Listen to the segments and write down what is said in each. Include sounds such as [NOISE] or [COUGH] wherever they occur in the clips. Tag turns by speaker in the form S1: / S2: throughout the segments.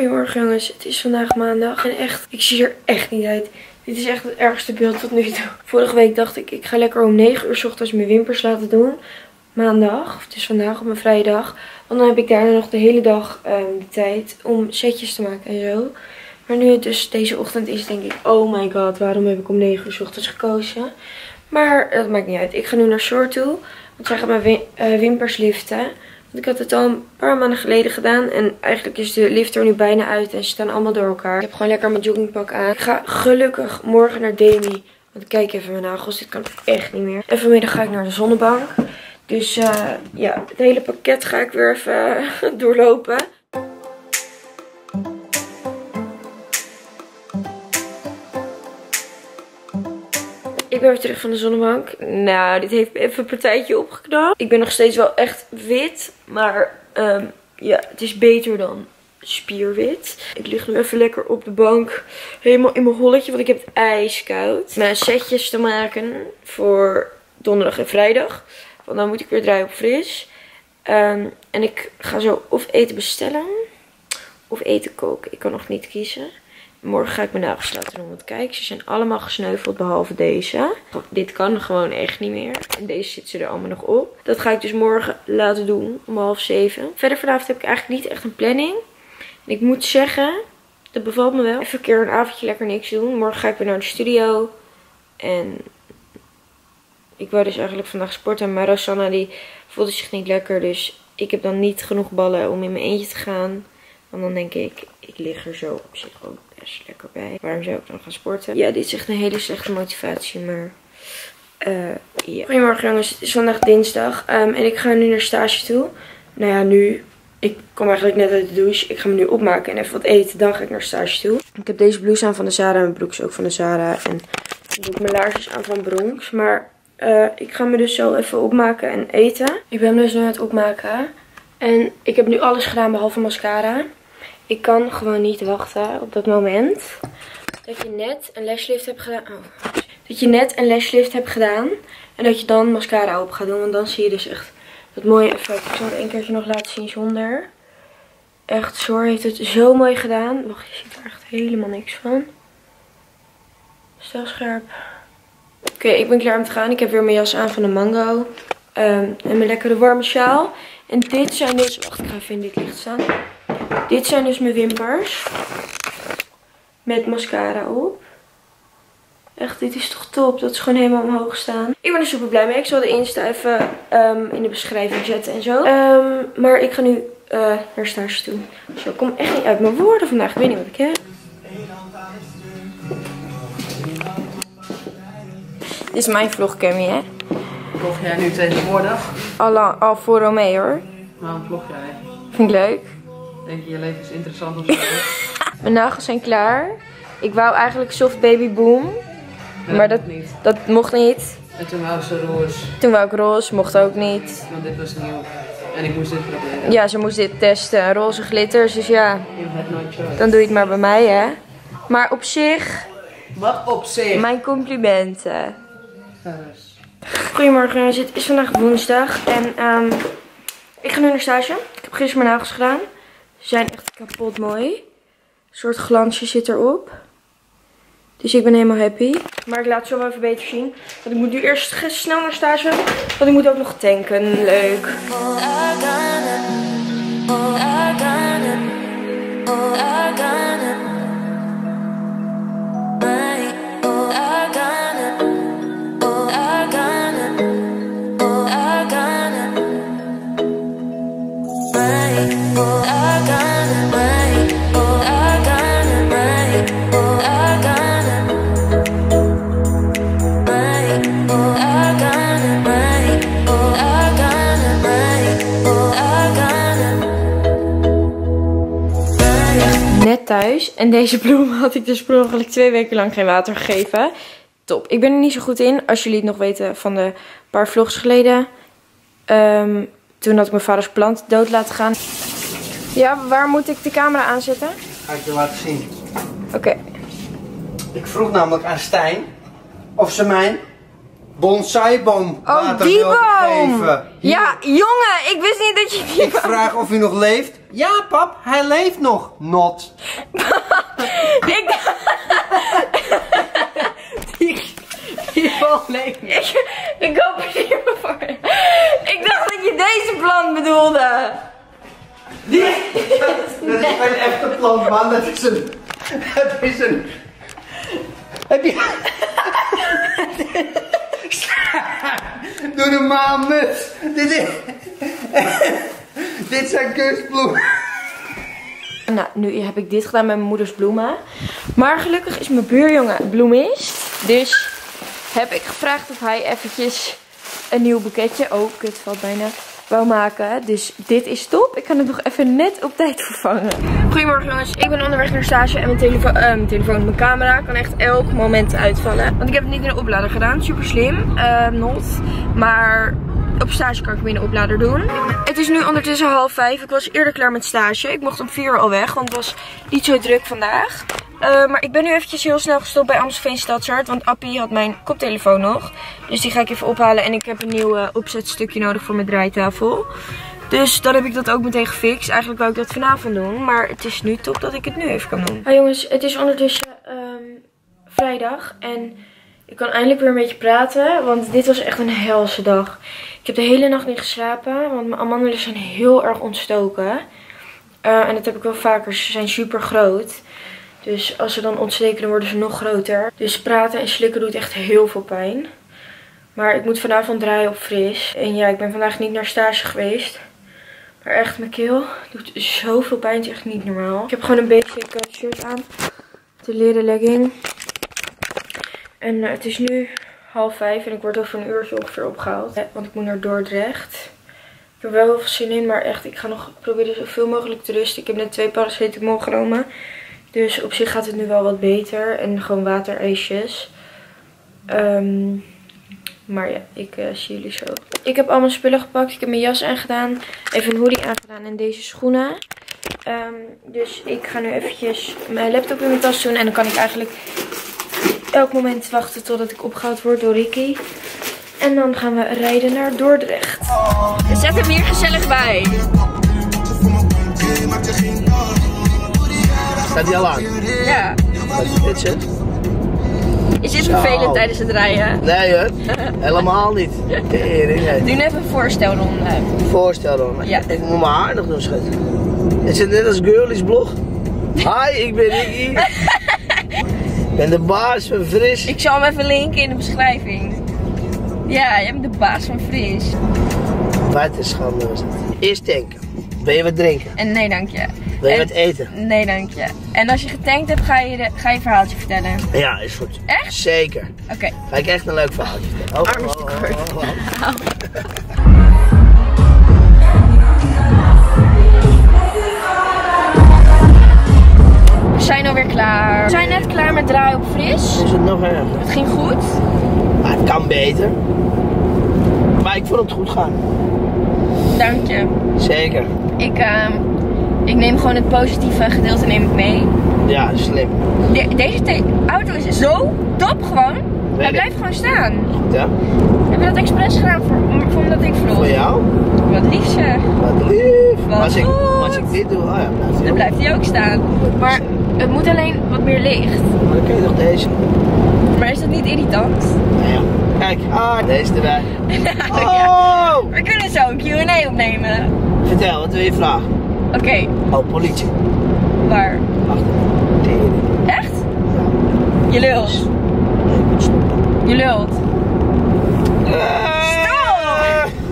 S1: Goedemorgen jongens, het is vandaag maandag en echt, ik zie er echt niet uit. Dit is echt het ergste beeld tot nu toe. [LAUGHS] Vorige week dacht ik, ik ga lekker om 9 uur s ochtends mijn wimpers laten doen. Maandag, of het is vandaag op mijn vrije dag. Want dan heb ik daarna nog de hele dag um, de tijd om setjes te maken en zo. Maar nu het dus deze ochtend is, denk ik, oh my god, waarom heb ik om 9 uur s ochtends gekozen? Maar dat maakt niet uit. Ik ga nu naar Shore toe, want zij gaat mijn uh, wimpers liften. Ik had het al een paar maanden geleden gedaan. En eigenlijk is de lift er nu bijna uit. En ze staan allemaal door elkaar. Ik heb gewoon lekker mijn joggingpak aan. Ik ga gelukkig morgen naar Demi. Want kijk even mijn nagels. Dit kan echt niet meer. En vanmiddag ga ik naar de zonnebank. Dus uh, ja, het hele pakket ga ik weer even [LAUGHS] doorlopen. Ik ben weer terug van de zonnebank. Nou, dit heeft even een partijtje opgeknapt. Ik ben nog steeds wel echt wit. Maar um, ja, het is beter dan spierwit. Ik lig nu even lekker op de bank. Helemaal in mijn holletje. Want ik heb het ijskoud. Mijn setjes te maken voor donderdag en vrijdag. Want dan moet ik weer draaien op fris. Um, en ik ga zo of eten bestellen. Of eten koken. Ik kan nog niet kiezen. Morgen ga ik mijn nagels laten doen. Want kijk, ze zijn allemaal gesneuveld behalve deze. Dit kan gewoon echt niet meer. En deze zit ze er allemaal nog op. Dat ga ik dus morgen laten doen om half zeven. Verder vanavond heb ik eigenlijk niet echt een planning. En ik moet zeggen, dat bevalt me wel. Even een keer een avondje lekker niks doen. Morgen ga ik weer naar de studio. En ik wou dus eigenlijk vandaag sporten. Maar Rosanna die voelde zich niet lekker. Dus ik heb dan niet genoeg ballen om in mijn eentje te gaan. Want dan denk ik, ik lig er zo op zich ook best lekker bij. Waarom zou ik dan gaan sporten? Ja, dit is echt een hele slechte motivatie, maar... Uh, ja. Goedemorgen jongens, het is vandaag dinsdag um, en ik ga nu naar stage toe. Nou ja, nu, ik kom eigenlijk net uit de douche. Ik ga me nu opmaken en even wat eten, dan ga ik naar stage toe. Ik heb deze blouse aan van de Zara en mijn broek is ook van de Zara. En ik doe mijn laarsjes aan van Bronx. Maar uh, ik ga me dus zo even opmaken en eten. Ik ben dus nu aan het opmaken. En ik heb nu alles gedaan behalve mascara. Ik kan gewoon niet wachten op dat moment dat je net een lashlift hebt gedaan. Oh. Dat je net een lashlift hebt gedaan. En dat je dan mascara op gaat doen. Want dan zie je dus echt dat mooie effect. Ik zal het een keertje nog laten zien zonder. Echt, Zor heeft het zo mooi gedaan. Wacht, je ziet er echt helemaal niks van. Stel scherp. Oké, ik ben klaar om te gaan. Ik heb weer mijn jas aan van de Mango. Um, en mijn lekkere warme sjaal. En dit zijn dus... Wacht, ik ga even in dit licht staan. Dit zijn dus mijn wimpers. Met mascara op. Echt, dit is toch top. Dat is gewoon helemaal omhoog staan. Ik ben er super blij mee. Ik zal de Insta even um, in de beschrijving zetten en zo. Um, maar ik ga nu uh, naar stage toe. Zo, ik kom echt niet uit mijn woorden vandaag. Ik weet niet wat ik heb. Dit is mijn vlogcammy, hè?
S2: Vlog jij nu tegenwoordig?
S1: Al, al voor Romeo, hoor.
S2: Waarom vlog jij?
S1: Vind ik leuk.
S2: Denk je, je leven is interessant of zo? [LAUGHS]
S1: Mijn nagels zijn klaar. Ik wou eigenlijk soft baby boom.
S2: Nee,
S1: maar dat,
S2: niet.
S1: dat mocht niet.
S2: En toen wou ze roze.
S1: Toen wou ik roze, mocht ook niet.
S2: Want dit was nieuw. En ik moest dit proberen.
S1: Ja, ze moest dit testen. Roze glitters, dus ja.
S2: Je hebt nooit choice.
S1: Dan doe je het maar bij mij, hè. Maar op zich,
S2: Wat op zich.
S1: mijn complimenten. Goedemorgen jongens, het is vandaag woensdag. En um, ik ga nu naar stage. Ik heb gisteren mijn nagels gedaan. Zijn echt kapot mooi. Een soort glansje zit erop. Dus ik ben helemaal happy. Maar ik laat het zo even beter zien. Want ik moet nu eerst snel naar stage. Want ik moet ook nog tanken. Leuk. net En deze bloem [LAUGHS] had ik dus per ongeluk twee weken lang geen water gegeven. Top. Ik ben er niet zo goed in. Als jullie het nog weten van de paar vlogs geleden. Um, toen had ik mijn vaders plant dood laten gaan. Ja, waar moet ik de camera aanzetten?
S3: Ga ik je laten zien.
S1: Oké.
S3: Ik vroeg namelijk aan Stijn of ze mijn bonsaiboom
S1: Oh,
S3: water
S1: die boom!
S3: geven. Hier,
S1: Ja, jongen, ik wist niet dat je die
S3: Ik vraag of hij nog leeft. Ja, pap, hij leeft nog. Not. [LAUGHS]
S1: Ik,
S2: Die bal leek
S1: ik, ik hoop er niet meer voor. Ik dacht dat je deze plant bedoelde.
S3: Dat is geen echte plant, man. Dat is een... Het is een... Heb je... [LAUGHS] Doe normaal, muts. Dit is... [LAUGHS] Dit zijn kunstbloemen. [LAUGHS]
S1: Nou, nu heb ik dit gedaan met mijn moeders bloemen. Maar gelukkig is mijn buurjongen bloemist. Dus heb ik gevraagd of hij eventjes een nieuw boeketje, oh kut valt bijna, wou maken. Dus dit is top. Ik kan het nog even net op tijd vervangen. Goedemorgen jongens, ik ben onderweg naar stage en mijn, telefoon, eh, mijn telefoon, mijn camera kan echt elk moment uitvallen. Want ik heb het niet in de oplader gedaan, super slim, eh, not. Maar op stage kan ik in de oplader doen. Het is nu ondertussen half vijf. Ik was eerder klaar met stage. Ik mocht om vier uur al weg, want het was niet zo druk vandaag. Eh, maar ik ben nu eventjes heel snel gestopt bij Amstelveen Stadshart. Want Appie had mijn koptelefoon nog. Dus die ga ik even ophalen. En ik heb een nieuw eh, opzetstukje nodig voor mijn draaitafel. Dus dan heb ik dat ook meteen gefixt. Eigenlijk wou ik dat vanavond doen. Maar het is nu top dat ik het nu even kan doen. Hi jongens, het is ondertussen ehm, vrijdag. En ik kan eindelijk weer een beetje praten. Want dit was echt een helse dag. Ik heb de hele nacht niet geslapen. Want mijn amandelen zijn heel erg ontstoken. Eh, en dat heb ik wel vaker. Ze zijn super groot. Dus als ze dan ontsteken, dan worden ze nog groter. Dus praten en slikken doet echt heel veel pijn. Maar ik moet vanavond draaien op fris. En ja, ik ben vandaag niet naar stage geweest. Maar echt, mijn keel doet zoveel pijn. Het is echt niet normaal. Ik heb gewoon een basic eh, shirt aan. De leren legging. En eh, het is nu half vijf. En ik word over een uurtje ongeveer opgehaald. Eh, Want ik moet naar Dordrecht. Ik heb wel heel veel zin in. Maar echt, ik ga nog proberen zoveel mogelijk te rusten. Ik heb net twee paracetamol genomen. Dus op zich gaat het nu wel wat beter. En gewoon waterijsjes. Ehm, maar ja, ik eh, zie jullie zo. Ik heb al mijn spullen gepakt. Ik heb mijn jas aangedaan. Even een hoodie aangedaan en deze schoenen. Ehm, dus ik ga nu eventjes mijn laptop in mijn tas doen. En dan kan ik eigenlijk elk moment wachten totdat ik opgehaald word door Ricky. En dan gaan we rijden naar Dordrecht. Zet hem hier gezellig bij.
S4: Staat die al aan?
S1: Ja.
S4: Wat is dit zit?
S1: Is dit vervelend tijdens het rijden?
S4: Nee hoor, helemaal niet. Tering, nee.
S1: Doe even een voorstelronde.
S4: Voorstel dan.
S1: Ja.
S4: Ik moet mijn haar nog doen, schat. Is het net als Girlies blog? [LAUGHS] Hi, ik ben Ricky. Ik ben de baas van Fris.
S1: Ik zal hem even linken in de beschrijving. Ja, jij bent de baas van Fris.
S4: Buitenschande was het. Eerst tanken. Wil je wat drinken?
S1: En nee, dank je.
S4: Wil je
S1: En-
S4: wat eten?
S1: Nee, dank je. En als je getankt hebt, ga je, de, ga je een verhaaltje vertellen.
S4: Ja, is goed.
S1: Echt?
S4: Zeker.
S1: Oké.
S4: Ga ik echt een leuk verhaaltje vertellen. Oh,
S1: Arm is te
S4: oh, oh, oh, [LAUGHS] Het
S1: ging goed.
S4: Maar het kan beter. Maar ik vond het goed gaan.
S1: Dank je.
S4: Zeker.
S1: Ik, ehm, ik neem gewoon het positieve gedeelte neem ik mee.
S4: Ja, slim.
S1: De- deze auto is zo top gewoon. Hij
S4: ik.
S1: blijft gewoon staan.
S4: Goed hè?
S1: Heb je dat expres gedaan voor, om- voor omdat ik vloog?
S4: Voor jou?
S1: Wat lief zeg.
S4: Wat lief.
S1: Wat
S4: als, ik, als ik dit doe, oh ja, blijft hij
S1: Dan blijft hij ook staan. Maar het moet alleen wat meer licht.
S4: Maar dan kun je toch deze?
S1: Maar is dat niet irritant?
S4: Ja. Kijk, ah, deze erbij. [LAUGHS]
S1: ja.
S4: Oh!
S1: We kunnen zo een Q&A opnemen.
S4: Vertel, wat wil je vragen?
S1: Oké,
S4: Oh, politie.
S1: waar?
S4: Achter.
S1: Echt?
S4: Ja.
S1: Je lult.
S4: Nee, ik moet stoppen.
S1: Je lult.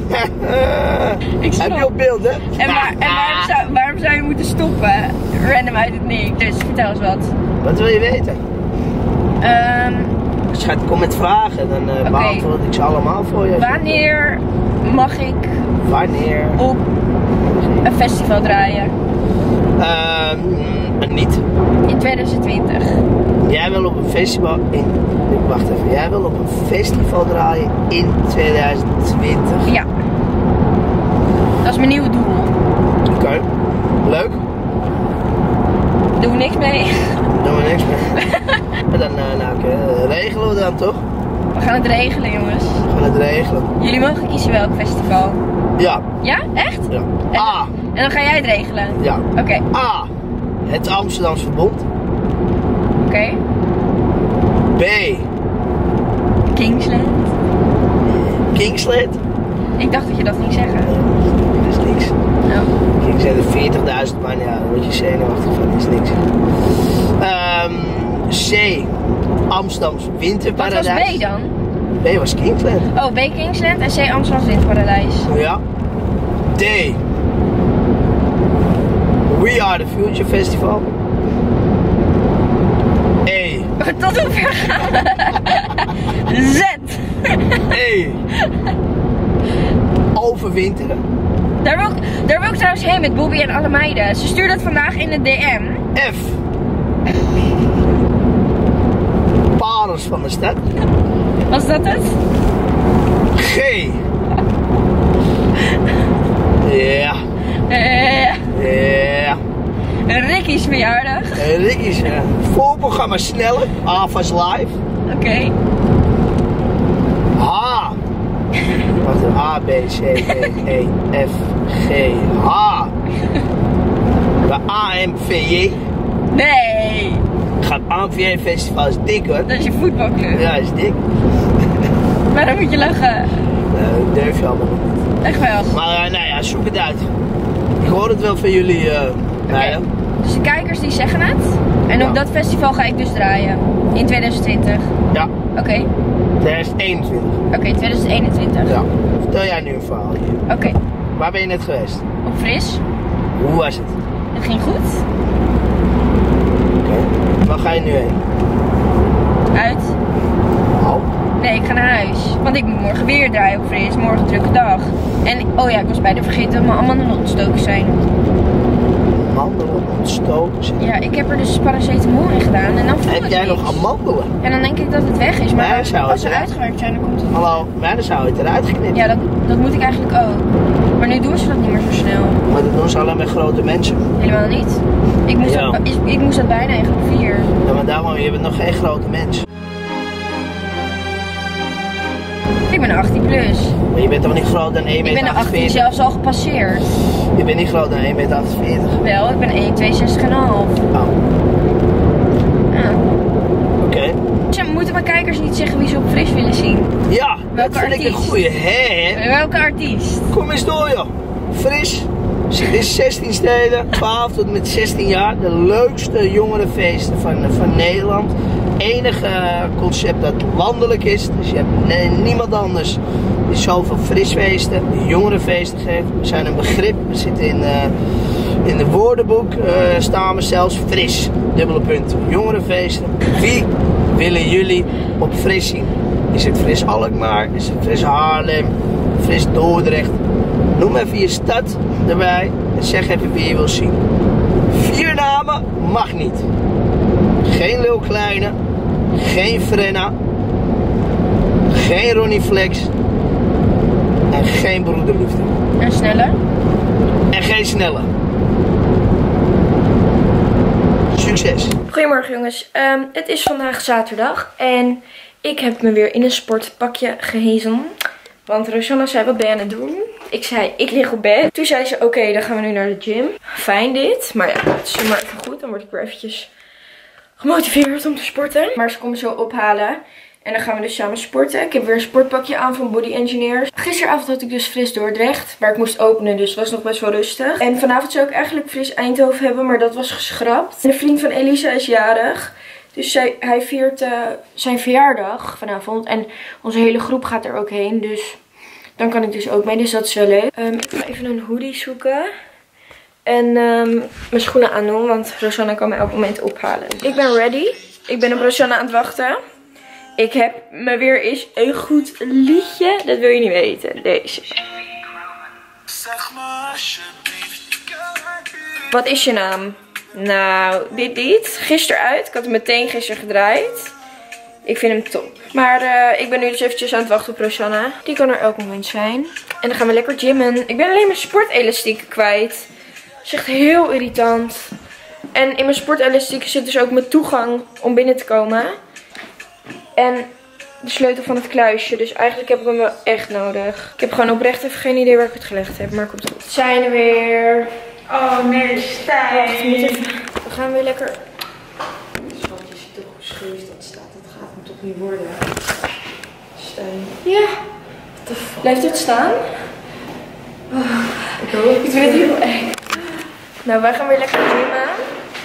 S1: [LAUGHS] Ik
S4: Heb je op beeld, hè?
S1: En, waar, en waarom, zou, waarom zou je moeten stoppen? Random uit het niks. Dus vertel eens wat.
S4: Wat wil je weten?
S1: Ehm,
S4: Schat, kom met vragen, dan
S1: Oké.
S4: beantwoord ik ze allemaal voor je.
S1: wanneer mag ik
S4: Wanneer?
S1: op een festival draaien?
S4: Ehm, niet.
S1: In 2020.
S4: Jij wil op een festival in. Ik wacht even. Jij wil op een festival draaien in 2020.
S1: Ja. Dat is mijn nieuwe doel.
S4: Oké. Leuk.
S1: Doen we niks mee.
S4: Doen we niks meer. [LAUGHS] En dan, eh, nou, oké, regelen we dan toch?
S1: We gaan het regelen, jongens.
S4: We gaan het regelen.
S1: Jullie mogen kiezen welk festival.
S4: Ja.
S1: Ja? Echt?
S4: ja.
S1: En,
S4: A.
S1: en dan ga jij het regelen?
S4: Ja.
S1: Oké,
S4: A. Het Amsterdamse Verbond.
S1: oké.
S4: B.
S1: Kingsland.
S4: Kingsland.
S1: Ik dacht dat je dat ging zeggen.
S4: Niks.
S1: Nou,
S4: Ik zei er 40.000, maar ja, dan word je zenuwachtig van, is niks. Ehm, C. Amsterdams
S1: wat
S4: Winterparadijs.
S1: was B dan?
S4: B was Kingsland.
S1: Oh, B Kingsland en C Amsterdam Windparadijs.
S4: Ja. D. We Are The Future Festival. E. [LAUGHS]
S1: Tot hoe ver gaan we? Z.
S4: E. Overwinteren.
S1: Daar wil, ik, daar wil ik trouwens heen met Bobby en alle meiden. Ze stuurde het vandaag in de DM.
S4: F. Parels van de stad.
S1: Was dat het?
S4: G. [LAUGHS] Ja.
S1: Eh,
S4: Ja.
S1: Ricky's verjaardag.
S4: Ricky's ja. voorprogramma sneller. AFAS Live.
S1: Oké.
S4: H. Wacht even. A, B, C, D, E, F, G, H. Bij AMVJ.
S1: Nee.
S4: Gaat AMVJ Festival is dik hoor.
S1: Dat is je voetbalclub.
S4: Ja, is dik. [LAUGHS]
S1: Maar dan moet je lachen.
S4: Nou, dat durf je allemaal niet.
S1: Echt wel.
S4: Maar eh, nou ja, zoek het uit. Ik hoor het wel van jullie. eh ja.
S1: Dus de kijkers die zeggen het. En op dat festival ga ik dus draaien. In 2020.
S4: Ja,
S1: Oké.
S4: 2021.
S1: Oké, 2021.
S4: Ja. Vertel jij nu een verhaal hier.
S1: Oké.
S4: Waar ben je net geweest?
S1: Op fris.
S4: Hoe was het?
S1: Het ging goed.
S4: Oké. Waar ga je nu heen?
S1: Uit.
S4: Oh.
S1: Nee, ik ga naar huis. Want ik moet morgen weer draaien op fris. Morgen drukke dag. En, oh ja, ik was bijna vergeten dat mijn amandelen ontstoken zijn.
S4: Amandelen ontstoken. zijn.
S1: Ja, ik heb er dus paracetamol in gedaan. En dan
S4: Heb jij
S1: niks.
S4: nog amandelen?
S1: En dan denk ik dat het weg is. Maar als ze uitgewerkt zijn, dan komt het
S4: Hallo, maar dan zou het eruit geknipt.
S1: Ja, dat, dat moet ik eigenlijk ook. Maar nu doen ze dat niet meer zo snel.
S4: Maar dat doen ze alleen met grote mensen.
S1: Helemaal niet. Ik moest,
S4: Ja.
S1: dat, ik, ik moest dat bijna in groep 4.
S4: Ja, maar daarom, je bent nog geen grote mens.
S1: Ik ben 18 plus.
S4: Maar je bent toch niet groter dan 1,48
S1: Ik ben de 18
S4: meter?
S1: zelfs al gepasseerd.
S4: Je bent niet groter dan 1,48 meter.
S1: Wel, ik ben 1,62,5.
S4: Oh,
S1: Ja.
S4: oké.
S1: Tja, moeten mijn kijkers niet zeggen wie ze op fris willen zien?
S4: Ja,
S1: Welke
S4: vind ik een
S1: artiest?
S4: goeie. Hè?
S1: Welke artiest?
S4: Kom eens door, joh. Fris. Het is 16 steden, 12 tot met 16 jaar. De leukste jongerenfeesten van, van Nederland. Enige concept dat landelijk is. Dus je hebt niemand anders die zoveel frisfeesten, jongerenfeesten geeft. We zijn een begrip. We zitten in, eh, in de woordenboek. eh, staan we zelfs fris. Dubbele punt. Jongerenfeesten. Wie willen jullie op fris zien? Is het fris Alkmaar? Is het fris Haarlem? Fris Dordrecht? Noem even je stad erbij en zeg even wie je wil zien. Vier namen mag niet. Geen Lil Kleine, geen Frenna, geen Ronnie Flex en geen Broederliefde.
S1: En sneller?
S4: En geen Snelle. Succes.
S1: Goedemorgen jongens, Ehm, het is vandaag zaterdag en ik heb me weer in een sportpakje gehezen. Want Rosanna zei, wat ben je aan het doen? Ik zei, ik lig op bed. Toen zei ze, oké, dan gaan we nu naar de gym. Fijn dit, maar ja, het is maar even goed. Dan word ik weer eventjes gemotiveerd om te sporten. Maar ze komen zo ophalen. En dan gaan we dus samen sporten. Ik heb weer een sportpakje aan van Body Engineers. Gisteravond had ik dus fris Dordrecht. Waar ik moest openen, dus het was nog best wel rustig. En vanavond zou ik eigenlijk fris Eindhoven hebben, maar dat was geschrapt. En de vriend van Elisa is jarig. Dus hij viert eh, zijn verjaardag vanavond. En onze hele groep gaat er ook heen. Dus dan kan ik dus ook mee. Dus dat is wel leuk. Ehm, ik ga even een hoodie zoeken. En ehm, mijn schoenen aandoen. Want Rosanna kan me elk moment ophalen. Ik ben ready. Ik ben op Rosanna aan het wachten. Ik heb me weer eens een goed liedje. Dat wil je niet weten. Deze. Wat is je naam? Nou, dit lied. Gisteren uit. Ik had hem meteen gisteren gedraaid. Ik vind hem top. Maar eh, ik ben nu dus eventjes aan het wachten op Rosanna. Die kan er elk moment zijn. En dan gaan we lekker gymmen. Ik ben alleen mijn sportelastieken kwijt. Dat is echt heel irritant. En in mijn sportelastieken zit dus ook mijn toegang om binnen te komen. En de sleutel van het kluisje. Dus eigenlijk heb ik hem wel echt nodig. Ik heb gewoon oprecht even geen idee waar ik het gelegd heb. Maar komt goed. Zijn er weer.
S2: Oh nee, Stijn.
S1: Wacht, we, moeten even- we gaan weer lekker... Schat, je ziet toch hoe scheef dat staat. Dat gaat hem toch niet worden. Stijn. Ja. Blijft het staan? Oh, ik hoop. Ik vind het heel eng. Nou, wij gaan weer lekker gymmen.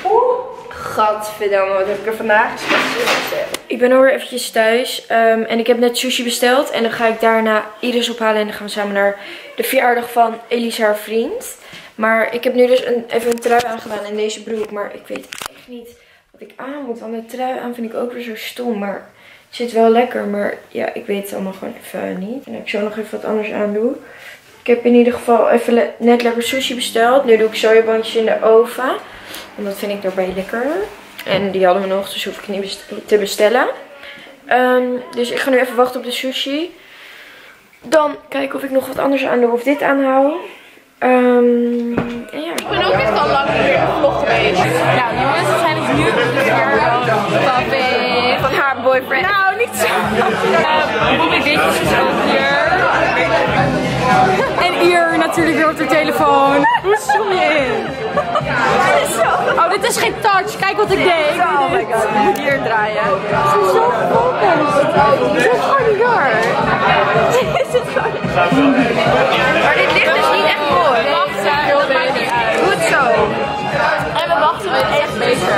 S1: Oeh. Gadverdamme, wat heb ik er vandaag gezegd. Ik ben alweer eventjes thuis. ehm, en ik heb net sushi besteld. En dan ga ik daarna Iris ophalen. En dan gaan we samen naar de verjaardag van Elisa, haar vriend. Maar ik heb nu dus een, even een trui aangedaan en deze broek. Maar ik weet echt niet wat ik aan moet. Want de trui aan vind ik ook weer zo stom. Maar het zit wel lekker. Maar ja, ik weet het allemaal gewoon even niet. En ik zal nog even wat anders aandoen. Ik heb in ieder geval even net lekker sushi besteld. Nu doe ik sojabandjes in de oven. Want dat vind ik daarbij lekker. En die hadden we nog, dus hoef ik niet te bestellen. Ehm, dus ik ga nu even wachten op de sushi. Dan kijken of ik nog wat anders aan doe of dit aanhoud. Ehm, en ja.
S2: Ik ben ook echt al lang weer een vlog geweest. Nou, jongens, we zijn dus nu op de van
S1: Van haar boyfriend.
S2: Nou, niet zo. Uh, Bobby Ditjes is ook hier. En hier natuurlijk weer op de telefoon. Hoe zoom je in? Oh, dit is geen touch. Kijk wat ik deed. Oh my god. Ik moet hier draaien. Ze is zo gefocust. Dit is gewoon waar. [LAUGHS] Is het gewoon
S1: Maar dit
S2: beter.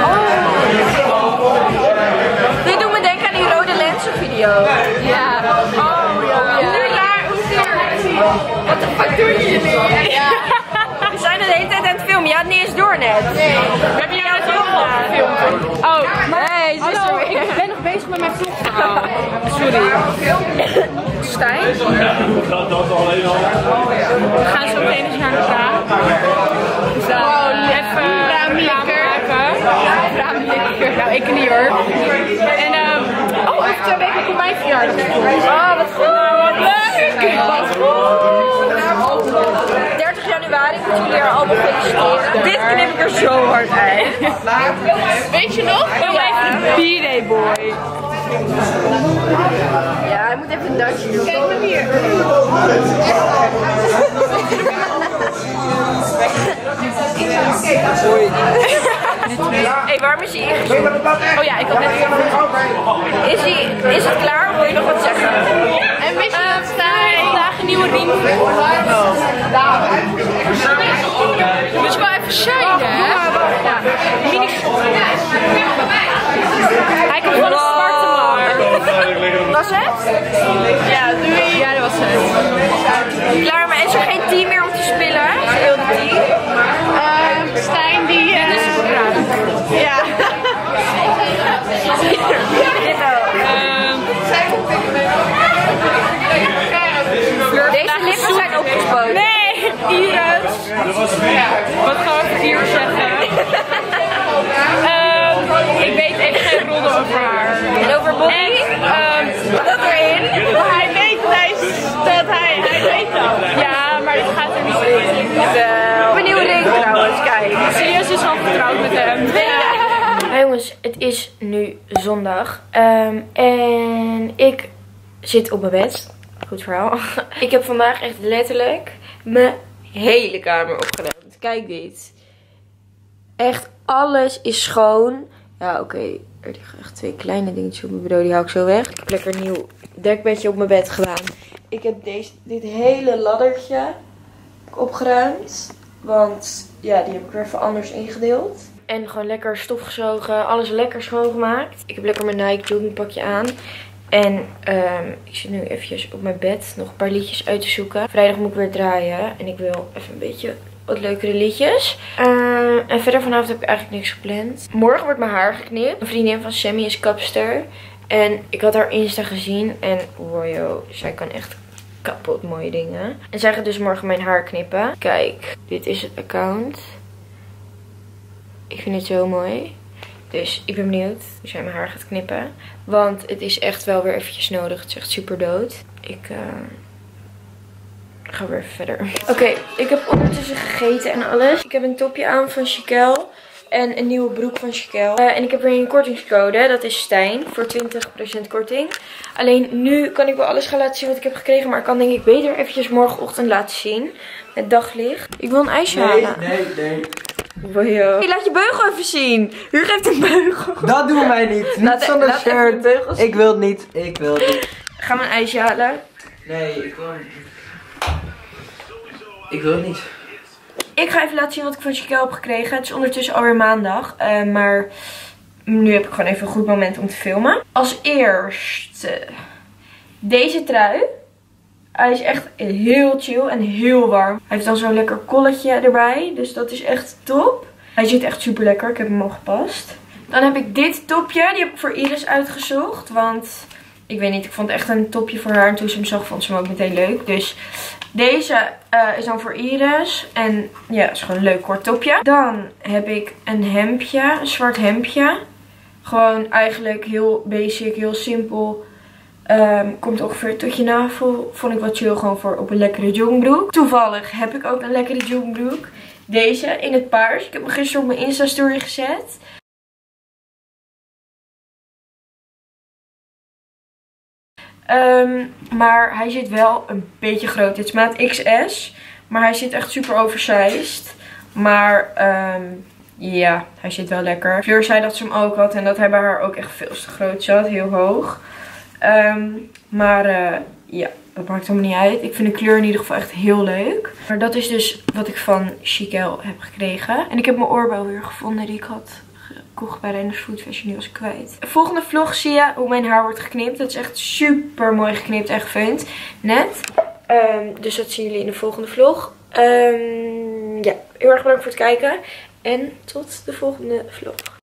S1: Dit doet me denken aan die rode lenzen video.
S2: Ja. Oh, ja.
S1: Nu laar, hoe Wat de fuck doen jullie?
S2: Ja. [LAUGHS]
S1: We zijn de hele tijd aan het filmen. Je had niet eens door net.
S2: Nee. We hebben jou het ook al gefilmd. Oh,
S1: er
S2: hallo, ik ben nog bezig met mijn vlog. sorry.
S1: Stijn?
S2: We gaan zo meteen eens naar de vraag. Dus dan even. Nou, ik niet hoor. En ehm oh, over twee weken komt mijn verjaardag.
S1: Oh, wat goed.
S2: Wat leuk. Wat goed.
S1: 30 januari moeten jullie er allemaal feliciteren. Dit knip ik er zo hard uit.
S2: Weet je nog? Ik ben even een B-day boy.
S1: Ja, hij moet even een dansje doen.
S2: Kijk maar hier. [LAUGHS]
S1: Hé, waarom is hij ingezoomd?
S2: Oh ja, ik had net
S1: Is, hij, is het klaar wil je nog wat zeggen?
S2: En weet je Stijn vandaag een nieuwe riem Je moet wel even shinen, hè? Ja. Mini Hij komt van een zwarte markt.
S1: Was het?
S2: Ja, doei. Ja, dat was het. Nee, Iris. Wat gaan we hier zeggen? Ehm, ik weet echt geen ronde over haar.
S1: En over Bobby?
S2: En, ehm,
S1: Wat erin?
S2: maar hij weet dat hij, dat hij, hij weet dat. Ja, maar dit gaat er niet in.
S1: Wel. Een nieuwe ring trouwens, kijk.
S2: Serieus is al getrouwd met hem.
S1: Ja, jongens, het is nu zondag. Ehm, en ik zit op mijn bed. Goed verhaal. [LAUGHS] Ik heb vandaag echt letterlijk mijn hele kamer opgeruimd. Kijk dit. Echt alles is schoon. Ja, oké. Er liggen echt twee kleine dingetjes op mijn bureau. Die hou ik zo weg. Ik heb lekker een nieuw dekbedje op mijn bed gedaan. Ik heb deze, dit hele laddertje opgeruimd. Want ja, die heb ik weer even anders ingedeeld. En gewoon lekker stofgezogen. Alles lekker schoongemaakt. Ik heb lekker mijn Nike joggingpakje aan. En ehm, ik zit nu eventjes op mijn bed nog een paar liedjes uit te zoeken. Vrijdag moet ik weer draaien. En ik wil even een beetje wat leukere liedjes. Ehm, en verder vanavond heb ik eigenlijk niks gepland. Morgen wordt mijn haar geknipt. Een vriendin van Sammy is kapster. En ik had haar Insta gezien. En wow, zij kan echt kapot mooie dingen. En zij gaat dus morgen mijn haar knippen. Kijk, dit is het account. Ik vind het zo mooi. Dus ik ben benieuwd hoe zij mijn haar gaat knippen. Want het is echt wel weer eventjes nodig. Het is echt super dood. Ik eh, ga weer verder. Oké, ik heb ondertussen gegeten en alles. Ik heb een topje aan van Chiquel. En een nieuwe broek van Chiquel. Eh, en ik heb weer een kortingscode. Dat is Stijn. Voor 20% korting. Alleen nu kan ik wel alles gaan laten zien wat ik heb gekregen. Maar ik kan denk ik beter eventjes morgenochtend laten zien. Met daglicht. Ik wil een ijsje halen.
S3: nee, nee.
S1: Wow. Hey, laat je beugel even zien. Huur geeft een beugel.
S3: Dat doen wij niet. Niet
S1: Laat-
S3: zonder shirt. Ik wil het niet. Ik wil het niet.
S1: Gaan we een ijsje halen?
S3: Nee, ik wil het niet. Ik wil het niet.
S1: Ik ga even laten zien wat ik van Chiquel heb gekregen. Het is ondertussen alweer maandag. eh, maar nu heb ik gewoon even een goed moment om te filmen. Als eerste deze trui. Hij is echt heel chill en heel warm. Hij heeft dan zo'n lekker kolletje erbij. Dus dat is echt top. Hij zit echt super lekker. Ik heb hem al gepast. Dan heb ik dit topje. Die heb ik voor Iris uitgezocht. Want ik weet niet, ik vond echt een topje voor haar. En toen ze hem zag, vond ze hem ook meteen leuk. Dus deze eh, is dan voor Iris. En ja, is gewoon een leuk kort topje. Dan heb ik een hemdje. Een zwart hemdje. Gewoon eigenlijk heel basic, heel simpel. Ehm, komt ongeveer tot je navel. Vond ik wat chill gewoon voor op een lekkere joggingbroek. Toevallig heb ik ook een lekkere joggingbroek. Deze in het paars. Ik heb hem gisteren op mijn Insta story gezet. Ehm, maar hij zit wel een beetje groot. Dit is maat XS. Maar hij zit echt super oversized. Maar ehm, ja, hij zit wel lekker. Fleur zei dat ze hem ook had. En dat hij bij haar ook echt veel te groot zat. Heel hoog. Ehm, maar eh, ja, dat maakt helemaal niet uit. Ik vind de kleur in ieder geval echt heel leuk. Maar dat is dus wat ik van Chiquel heb gekregen. En ik heb mijn oorbel weer gevonden die ik had gekocht bij Renders Food Fashion. Die was kwijt. De volgende vlog zie je hoe mijn haar wordt geknipt. Het is echt super mooi geknipt en gefeund. Net. Ehm, dus dat zien jullie in de volgende vlog. Ehm, ja, heel erg bedankt voor het kijken. En tot de volgende vlog.